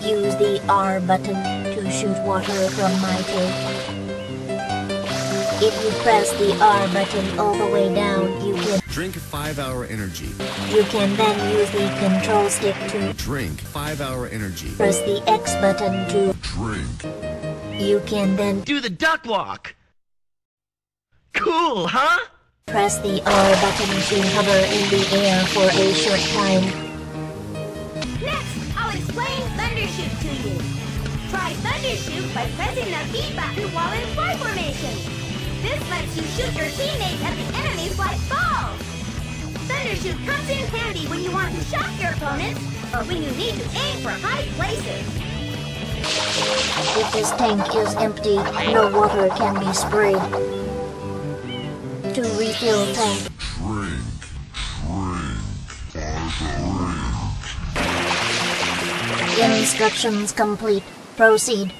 Use the R button to shoot water from my tank. If you press the R button all the way down, you can Drink 5 Hour Energy. you can then use the control stick to Drink 5 Hour Energy. press the X button to Drink. you can then Do the duck walk. Cool, huh? press the R button to hover in the air for a short time. Next, I'll explain Thundershoot to you. Try Thundershoot by pressing the B button while in fly formation. This lets you shoot your teammates at the enemy's white balls. Thundershoot comes in handy when you want to shock your opponents or when you need to aim for high places. If this tank is empty, no water can be sprayed. To refill tank, Drink. Drink. Instructions complete. Proceed.